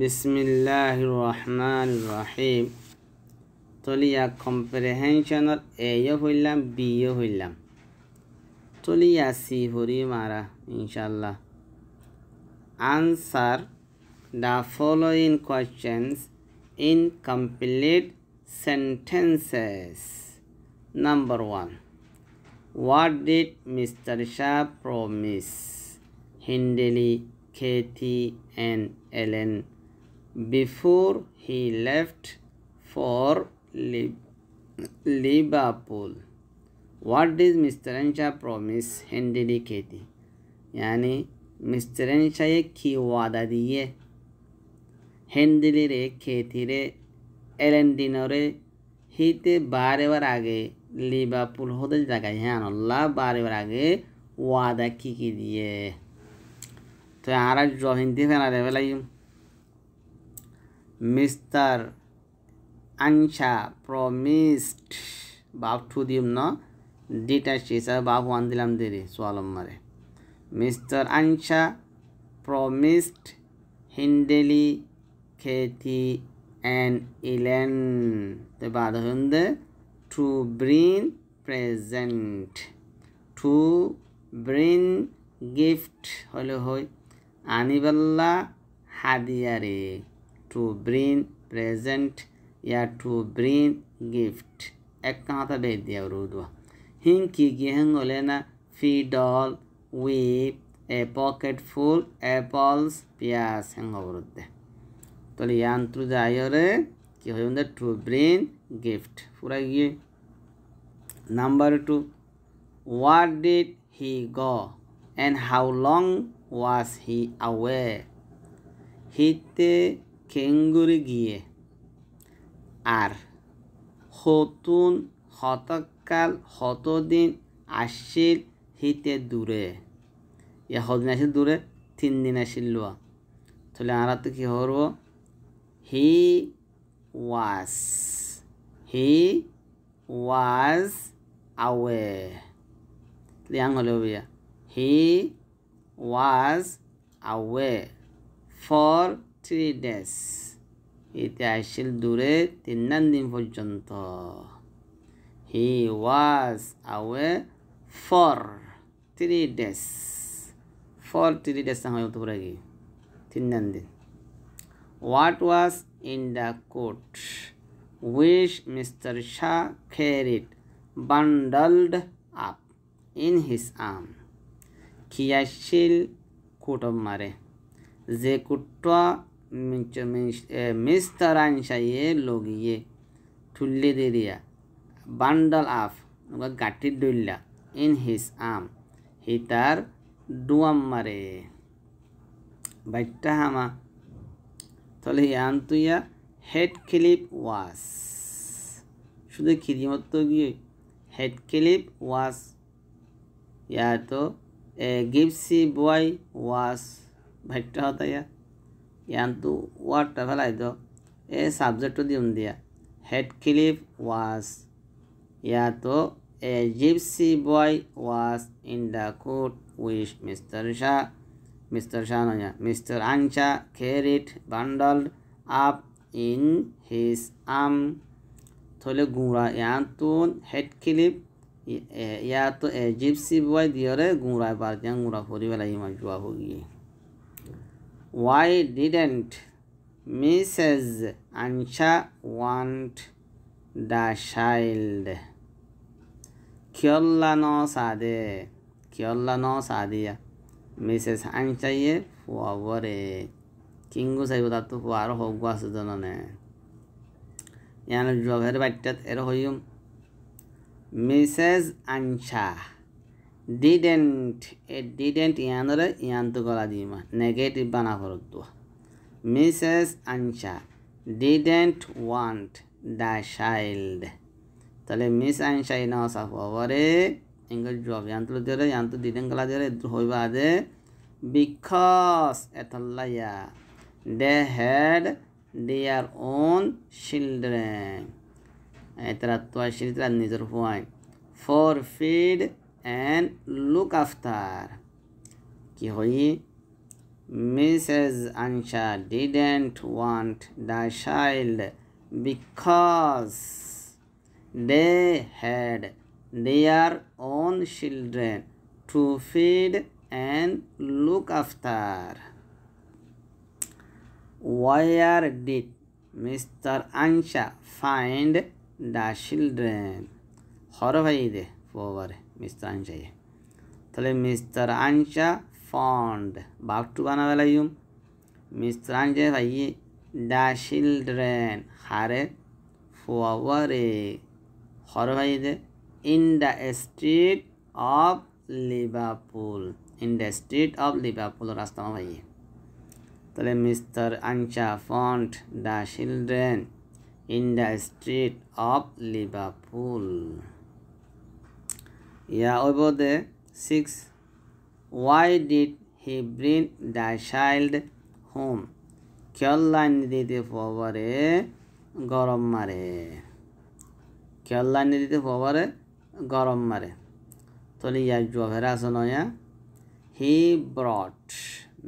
বিসমিল্লাহ রহমান রহিম তলিয়া কম্প্রেহেনশনের এও হইলাম বিও হইলাম তলিয়া সি হরি মারা ইনশাল্লাহ answer the following questions in complete sentences. Number one. What did Mr. Shah promise Hindley, Katie, and Ellen before he left for Liverpool. What did Mr. Ansha promise Henry Katie? यानी mister Earnshaw ये की वादा दिए हेंडली रे खेती रे L N एलेंडिनो रे हिते बारे बार आगे लिबापुल होते जगह यहाँ अल्लाह बारे बार आगे वादा की की दिए तो यहाँ जो हिंदी फैला देवे वाला মিস্টার আনসা প্রমিসড বাপ টু দিম ন ডিটা শেষা বাপ ওয়ান দিলাম দেরি সোয়ালম মারে। মিস্টার আনসা প্রমিসড হিন্ডেলি খেতি and Ellen the Badahunde to bring present to bring gift হলে হয় আনিবাল্লা হাদিয়ারে। to bring present yeah to bring gift এক কাঁথা বেদ দিয়া রুদুয়া হিং কি কি হেং হলে না fiddle whip a pocket full apples পিয়াজ হেং অবরুদ্ধে তাহলে ইয়ান থ্রু দ্য আইরে কি হয় আমাদের টু ব্রেন গিফট পুরা গিয়ে number two what did he go and how long was he away হিতে কেঙ্গুরি গিয়ে। আর হতুন হতকাল হতদিন আসিল হিতে দূরে। ইয়া হদিন আসিল দূরে, তিন দিন আসিল লোয়া। তাহলে আমরা তো কী করব? He was he was away yang holo he was away for three days এতে আসছিল দূরে তিন নান দিন পর্যন্ত। He was away for three days for three days না হয় পুরা গিয়ে তিন নান দিন what was in the coat which Mr. Shah carried bundled up in his arm? খিয়াশিল কুটম মারে যে কুটটা মিস্টার আনসাইয়ে লগিয়ে ঠুল্লি দিয়া বান্ডল আপ গাঠির ডইল্লা ইন হিস আম হি তার ডুয়াম মারে বাইটটা হামা তাহলে আন্তুইয়া হেড ক্লিপ ওয়াস শুধু খিদিমত গিয়ে হেড ক্লিপ ওয়াস ইয়া তো গিপসি বয় ওয়াস ভাইটা হতা yantu watta falaydo এ সাবজেক্টও দিউন দিয়া। Heathcliff was. ইয়াতো a gypsy boy was in the coat with Mister Shaw Mister Shaw নয় Mister Earnshaw carried it bundle up in his arm. থলে গুঁড়া, ইয়াতো হেডক্লিফ ইয়াতো এ জিপসি বয় দিয়রে গুঁড়ায় পার গুঁড়া ফুরিবে লাগি মজুয়া হয়ে Why didn't Mrs. Ansha want the child? Kyolla no sade. Kyolla no sadiya. Mrs আনচাইয়ে ফুয়াবরে কিংগু চাইব তার তো ফুয়া আরও হোক আছে জননে ইয়ানোর জবের বাট্যাত এর হইম মিসেস আনছা ডিডেন্ট এ ডিডেন্ট ইয়ানরে ইয়ান তো গলা দিমা নেগেটিভ বানা করত তো Mrs Earnshaw didn't want the child তাহলে মিস আনসাই না সাফরে English job yantul dire yantul didn't kala dire hoiba ade because etallaya they had their own children etara and look after ki Mrs. Ansha didn't want the child because they had their own children to feed and look after. Where did Mr. Ansha find the children? horrified over? Mr. Ansha. তাহলে mister Earnshaw found, বাঘটু বানাবেলাইম Mister Earnshaw ভাইয়ে the children, হারে ফোয়ারে হর ভাইদে in the street of Liverpool, in the street of Liverpool রাস্তা ভাই তাহলে Mister Earnshaw found the children, in the street of Liverpool ইয়া ওইব দে six why did he bring the child home খেয়াল লাইন দিতে পরে গরম মারে খেয়াল লাইন দিতে পরে গরম মারে তাহলে ইয়ার জবের আছে নয়া হি ব্রট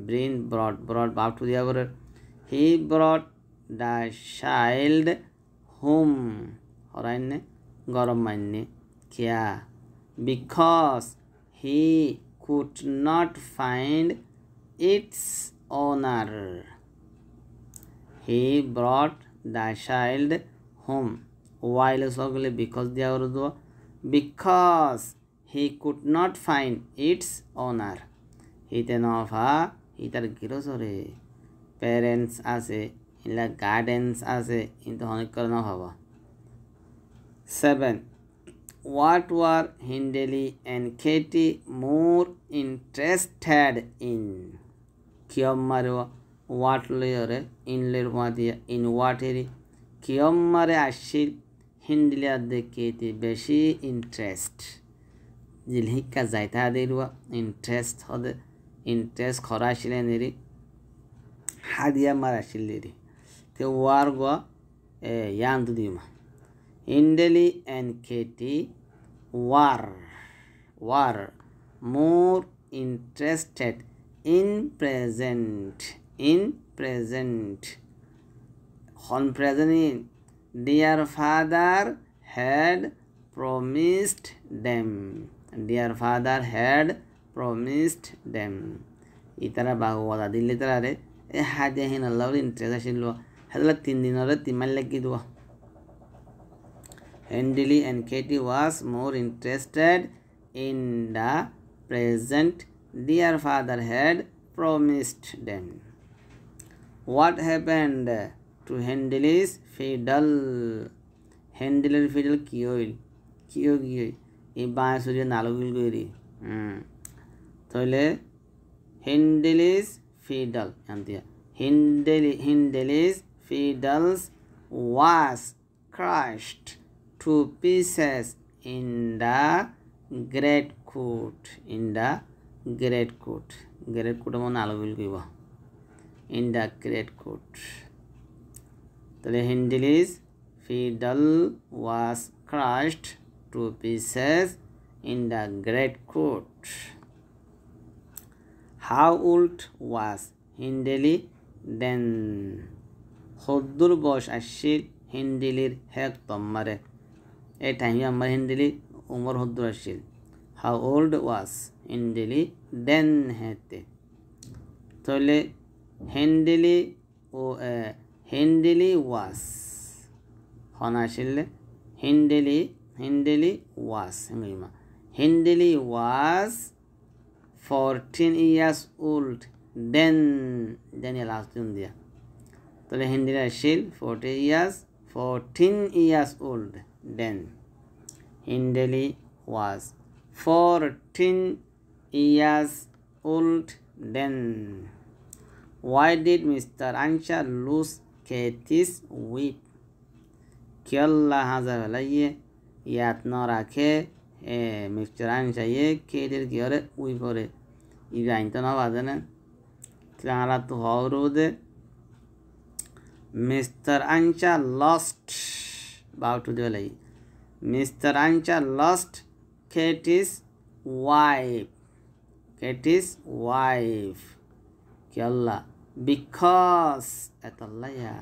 ব্রিন ব্রট ব্রট বাপটু দিয়া করে he brought the child home হরাইনে গরম মাইনে খেয়া because he could not find its owner. He brought the child home. Why because they are because he could not find its owner. Hiten of her, hitar. Parents as a in the gardens as a in the honeycomb of. Seven. What were Hindley and Katie more interested in? কিয়ম্মারে ওয়াট লয়রে ইনলের মাদিয়া ইন ওয়াটেরি কিয়ম্মারে আসছিল হিন্দিলে আদে কেতি বেশি ইন্টারেস্ট জিল শিক্ষা যাইতা দেরুয়া ইন্টারেস্ট হদে ইন্টারেস্ট খরা আসলে হাদিয়া দেরি তে ওয়ার গোয়া এ ইয়ান্তু দিমা Hindley and Katie were, were more interested in present in present on present dear father had promised them dear father had promised them ಇತರ ಭಾಗವಾದ ದಿಲ್ಲಿ ಥರ ರೇ ಹಾದ್ಯ ಏನಲ್ಲ ಅವ್ರು ಇಂಟ್ರೆಸ್ಟ್ ಅಷ್ಟಿಲ್ವ ಅದೆಲ್ಲ ತಿಂದಿನವ್ರೆ ತಿಮ್ಮಲ್ಲಕ್ಕಿದ್ವ Hindley and Katie was more interested in the present their father had promised them. What happened to Hindley's fiddle? হ্যান্ডেলের fiddle কি হইল কি গিয়ে এই বাঁ সূর্য নালগুল গইরি হুম তাহলে হিন্ডেলিস fiddle জানতিয়া হিন্ডেলি হিন্ডেলিস ফিডলস was crushed two pieces in the great coat in the great coat great coat amon alagul kibo in the great coat tole handle is fiddle was crushed two pieces in the great coat how old was hindeli then hodur bosh ashil hindilir hek tommare এই টাইমে আমার হিন্দিলি উমর হদ্দুর আসছিল how old ওয়াজ হিন্দিলি দেন হেতে তাহলে হেন্ডিলি ও হেন্ডিলি ওয়াস হন আসলে Hindley Hindley was হেঙ্গিমা Hindley was fourteen years old then then last দিয়া তাহলে হিন্দির আসছিল forty years fourteen years old then. Hindley was 14 years old then. Why did Mr. Ancha lose Katie's whip? Kyalla hazavalaye yat norake Mr. Ancha ye kedir gyore whipore. Ivaintana vadana. tu to Mr. Ancha lost. बावटुदेवलाई मिस्तरांच्या last kept his wife kept his wife Kella because येतल्ला या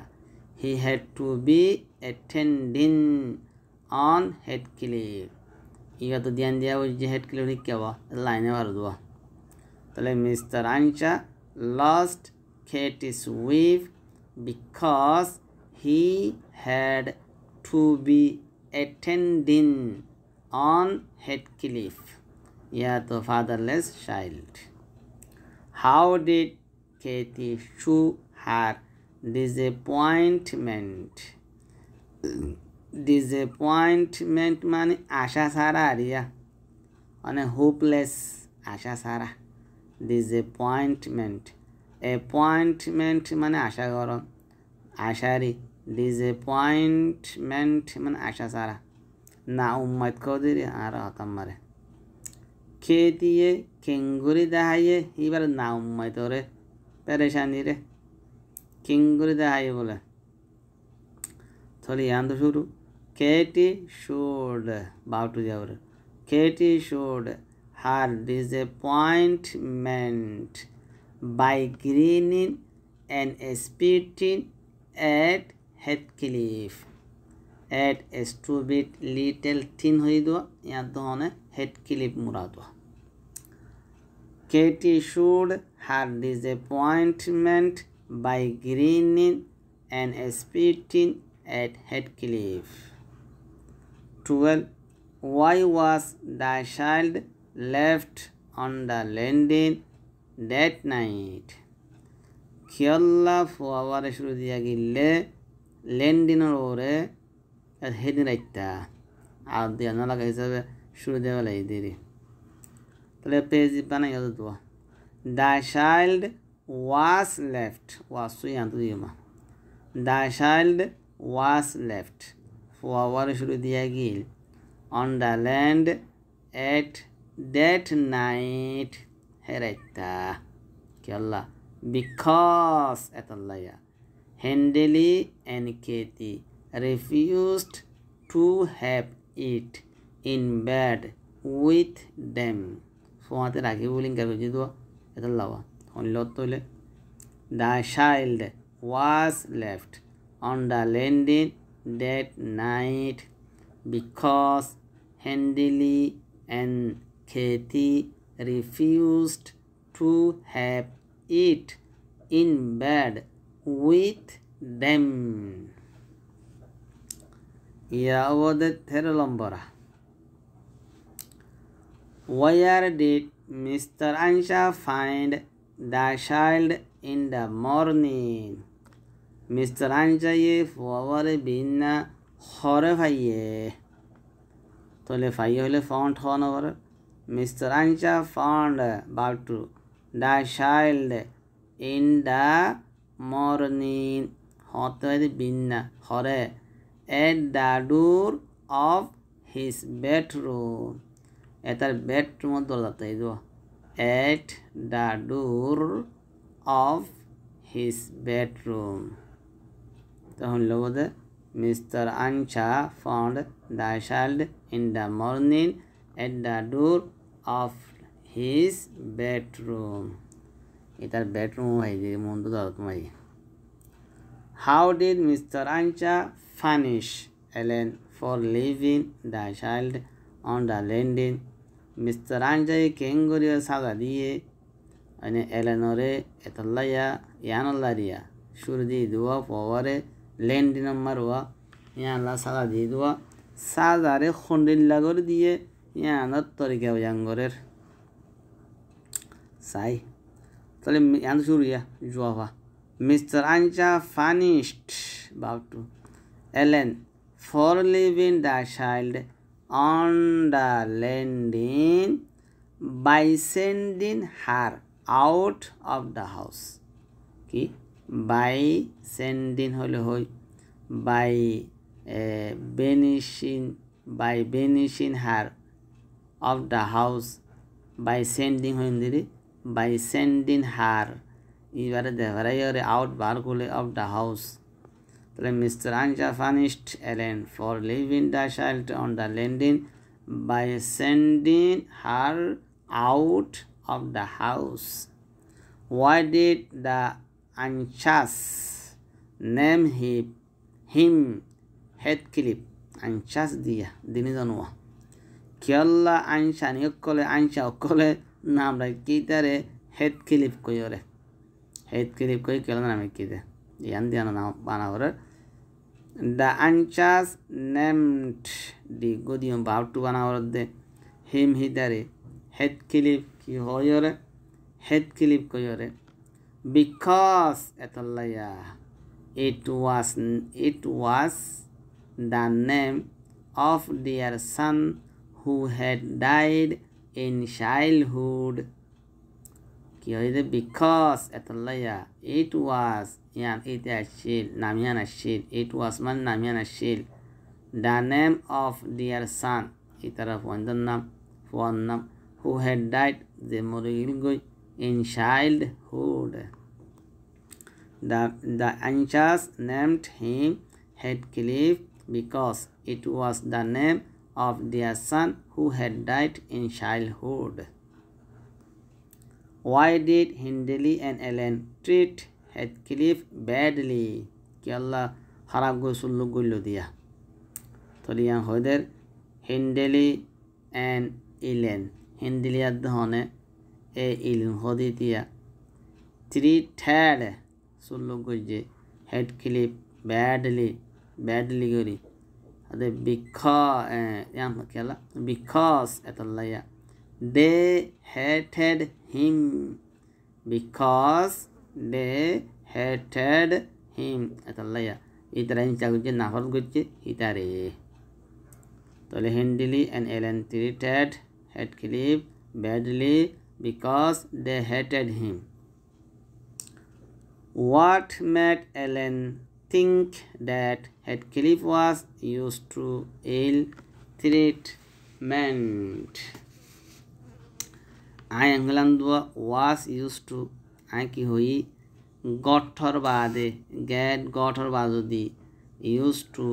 he had to be attending on head clip ಈಗ ಅದು ಧ್ಯಾನ ದ್ಯಾವ ಜಿ head clip ಹಿಕ್ಕವ ಲೈನೇ ಬರದುವ ತಲೆ ಮಿಸ್ತರ್ ಅಂಚ last ಖೇಟ್ his wife because he had to be attending on Heathcliff ইয়া তো fatherless child how did Katie show her disappointment মানে আশা ছাড়া আরিয়া মানে হোপলেস আশা ছাড়া। ডিসঅ্যাপয়েন্টমেন্ট অ্যাপয়েন্টমেন্ট মানে আশা গরম আশারি ডিসঅ্যাপয়েন্টমেন্ট মানে আশা ছাড়া না উম্মাদ কদিরে, আর হতাম মারে খেয়ে দিয়ে কেঙ্গুরি দেখাইয়ে এবার না উম্মাই তোরে পেরেশানি রে। কেঙ্গুরি দেখাইয়ে বলে। থলি তো শুরু। bow to the other. Katie showed her disappointment, by grinning and spitting at At a stupid little thing হয়ে দেওয়া ইয়ার তো মানে হেডক্লিপ মুড়া দেওয়া Katie showed her disappointment by grinning and spitting at Heathcliff. 12. Why was the child left on the landing that night? খিয়াল্লা ফোয়ারে শুরু দিয়া গিলে ল্যান্ডিনের ওরে হেদিন রাইতা আর দিয়া নলাগা হিসাবে শুরু দেওয়া লাই দেরি। তাহলে পেজ বানাই গেল তো। The child was left was সুই আনতো দিমা the child was left forward should the agil on the land at that night heretta kyalla because atallaya Hendley and Katie refused to have it in bed with them ফোঁয়াতে রাখি bowling কারো যে দোয়া এটা লাওয়া only তৈলে the child was left on the landing that night because Handley and Katie refused to have it in bed with them. Yawadat Theralambara. Where did Mr. Ansha find the child in the morning? Mr আনচাইয়ে ফরে বিনা হরে ফাইয়ে তাহলে ফাইয়ে হলে found হওয়ানো পরে mister Earnshaw found বাউ to the child in the Morning হতে হয় বিনা হরে at the door of his bedroom এটার বেডরুমত দরজাতে দিব at the door of his bedroom তখন লোবদে Mister Earnshaw found the child in the morning at the door of his bedroom ఇతర bedroom ఇది ముందు చదువుతుంది how did Mister Earnshaw punish Ellen for leaving the child on the landing. Mr. Anjay Kenguriya Sagadiye and Eleanore Etalaya Yanolaria. Shurdi Dua Poware Landin Marwa Yanla Sagadidua Sadare Hundilagor Die Yanot Torika Yangorer. Sai. তাহলে ইয়ান শুরু ইয়া জোয়া mister আনচা punished বাউটু Ellen for leaving the child on the landing by sending her out of the house কি by sending হলে হই by banishing by banishing her of the house by sending হইন দিদি by sending হার এবারে দেখারে out বার করলে of the house তাহলে Mr Earnshaw punished Ellen for leaving the child on the landing by sending her out of the house Why did the anxious name him, him Heathcliff? Anxious dia, dini janwa. Kialla ansha ni okkole ansha okkole নাম রাখি তারে head clip কই ওরে। Head clip কই কেলা নামে কি দে? ইয়ান দিয়ান নাম বানাওরে দ্য আনচাস নেমড ডি গদিয়ম বাউটু বানাওরে দে। হিম হিদারে হেড ক্লিপ কি হয় ওরে? Head clip koyore because etallaya it was it was the name of their son who had died in childhood. Because atalaya it was yan it ashil namyan ashil it was man namyan ashil the name of their son itaraf nam one nam who had died they morigilgoy in childhood. The the anchors named him headcliff because it was the name of their son who had died in childhood. Why did Hindley and Ellen treat Heathcliff badly? কি আল্লাহ খারাপ গোসল্লু গল্য দিয়া তলিয়ান হইদের Hindley and Elon হিন্দিলিয়ার ধনে এ ইলম হদিতিয়া treated সুল্লু গজে head clip badly badly গরি ಅದೇ ಬಿಕಾ ಯಾಮಕ್ಕೆಲ್ಲ because ಎತ್ತಲ್ಲಯ್ಯ they hated him because they hated him ಎತ್ತಲ್ಲಯ್ಯ ಈ ಥರ ಹಿಂಚಾಗುಜ್ಜೆ ನಾಫರ್ ಗುಜ್ಜೆ ಹಿತಾರೆ তাহলে Hindley and Ellen treated Heathcliff badly because they hated him. What made Ellen think that Heathcliff was used to ill treatment? I England was used to I কি হই গঠর বাদে গ্যাট গঠর বা use to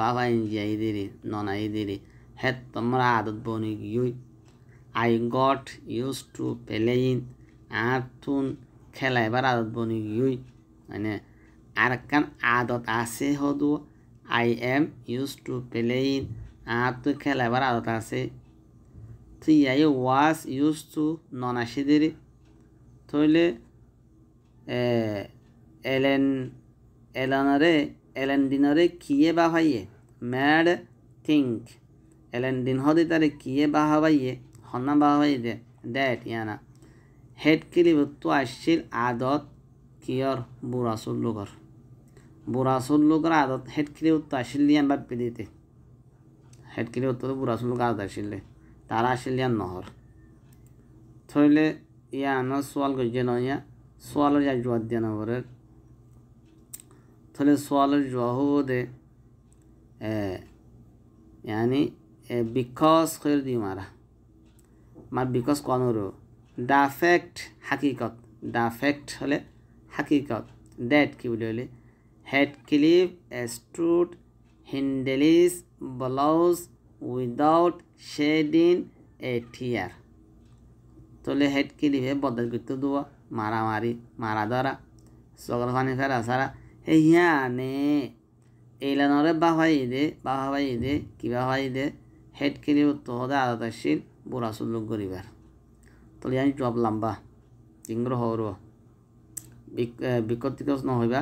বাবা ইঞ্জিয়া ইদিরি ননা ইদিরি হেত তোমরা আদত বনি গিয়ে I got use to playing আতুন খেলা এবার আদত বনি গিয়ে মানে আর একখান আদত আছে হদু I am use to playing আতু খেলা, এবার আদত আছে। তুই আই ওয়াজ ইউজ টু নন আসি দেরি থইলে এলেন, এলনরে এলেন দিনরে কিয়ে বা ভাইয়ে ম্যাড থিঙ্ক এলেন দিন হদি তারে কিয়ে বা ভাইয়ে হন্না বাহাইদে ড্যাট ইয়ানা। হেড কিলি তো আসছিল আদত কিয়র বুড়া চুল্লুকর বুড়া চুল্লুকর আদত হেড কিলি তো আসিল ইয়ান বাপি দিতে হেড কিলি তো বুড়া চুল্লুক আদত আসিলে তারা আসিল ইয়ান নহর থইলে ইয়ান সোয়াল গজ্জে নয়া সোয়ালের যা জোয়ার দিয়া নবরের থলে সোয়ালের জোয়া হব দে yani because khayr di mara মার বিকজ কনরো দ্য ফ্যাক্ট হাকিকত। দ্য ফ্যাক্ট হলে হাকিকত। ড্যাট কি বলে হলে Heathcliff strut Hindley's blows without shedding a tear তোলে হেড ক্লিপে বদল করতে দেওয়া মারামারি মারা ধরা সকল পানি ফেরা সারা হে হিয়ানে এইলানরে বাহাই দে বাহাই দে কিবা হয় দে হেড ক্লিপ তো হদে আলাদাশীল বুড়া সুল্লুক গরিবার। তাহলে আমি জব লাম্বা চিংগ্র হওয়ার বিকৃত নহইবা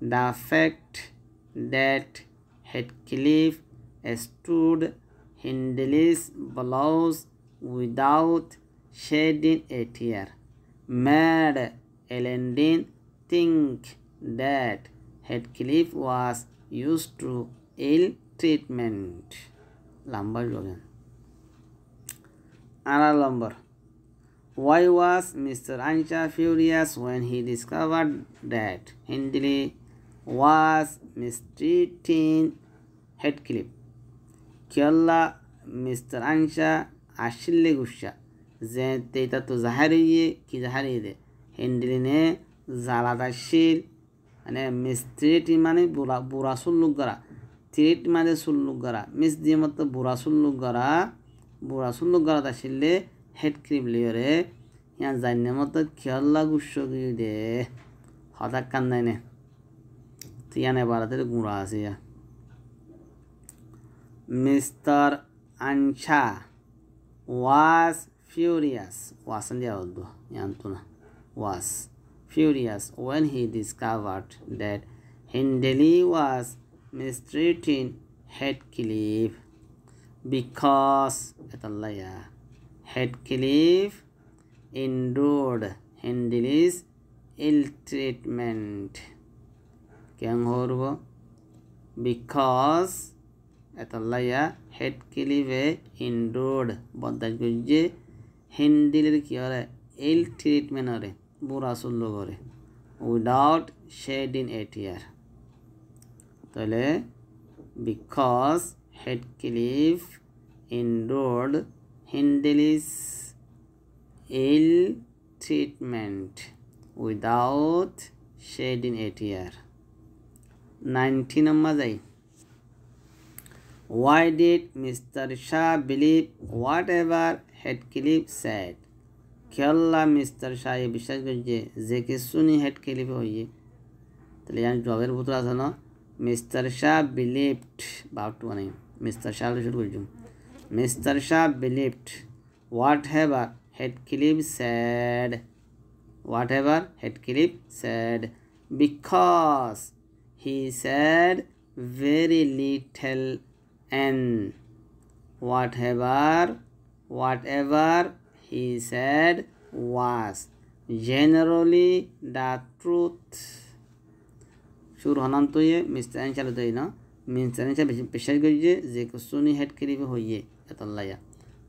the fact that Heathcliff stood Hindley's blows without shedding a tear made Ellendine think that Heathcliff was used to ill treatment. Lumber again. Another lumber. Why was Mr. Ancha furious when he discovered that Hindley was mistreating Heathcliff? Kyalla Mr. Ansha ashille gusha যে তেইটা তো জাহারিয়ে কি জাহারিয়ে দে? হেন্ডিলিনে জালাদাশীল মানে মিস্ত্রিটি মানে বুড়া বুড়া সুল্লুক গরা ত্রিট মানে সুল্লুক গরা miss দিয়ে মতো বুড়া সুল্লুক গরা বুড়া সুল্লুক গরা দাসিলে হেড ক্রিম লিওরে ইয়া জান্য মতো খেয়াল্লা গুস্ব গিয়ে দে। হঠাৎ কান্দাই নে तीन भारत गुणा से मिस्टर अंशा वास फ्यूरियस वासन दिया हो तो ना was furious when he discovered that Hindley was mistreating Heathcliff because या Heathcliff endured Hindley's ill treatment কেংহর হব বিকজ এতলাইয়া হেড কিলিবে ইন্ডোড। বদাগুজে হিন্দিলের কি হরে এল ট্রিটমেন্ট হরে বুড়া চুল্ল করে উইদাউট শেড ইন এটিয়ার তাহলে because Heathcliff endured Hindley's ill treatment without shade in ATR. 90 number jai why did mr shah believe whatever head clip said খেয়াল্লা mister Shah এ বিশ্বাস করছে যে কিছু নি হেড ক্লিপে হইয়ে তাহলে জানি জবের ভূত আছে না মিস্টার শাহ বিলিভড বাউট মানে মিস্টার শাহ শুরু করছি mister Shaw believed whatever Heathcliff said whatever Heathcliff said because He said, very little n. Whatever, whatever he said was generally the truth. Sure, होना तो ये मिस्टर एन चलो तो ये ना मिस्टर एन चलो पेशर करिए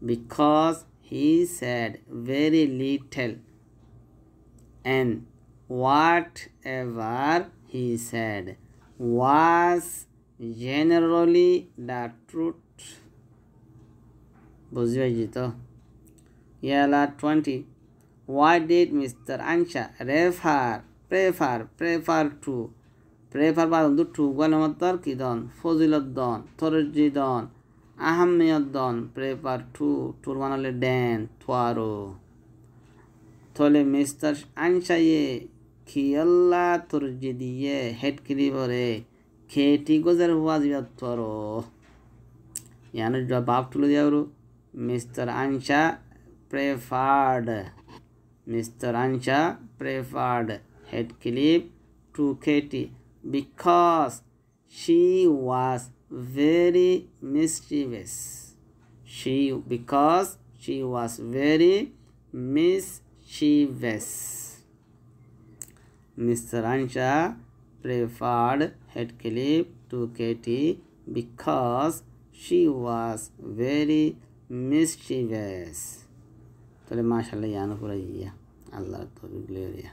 because he said very little and whatever he said was generally the truth বুঝি পাইছি তো ইয়ালা twenty why did Mr. Ansha refer prefer prefer to prefer বা বন্ধু টু গণমতর কি দন ফজিলত দন থরজি দন আহমিয়ত দন প্রেফার টু টুর বানালে ডেন থোয়ারো থলে মিস্টার আনসাইয়ে खियल्ला तुर्जिदिये हेटकिरी बोरे खेती को जर हुआ जीवत तोरो यानी जो बाप टुलो दिया mister Earnshaw preferred mister Earnshaw preferred Heathcliff to Cathy because she was very mischievous she because she was very mischievous mr ansha preferred heathcliff to katie because she was very mischievous তাহলে মাশাল্লাহ ইয়ানো পুরা ইয়া আল্লাহ তৌফিক লিয়া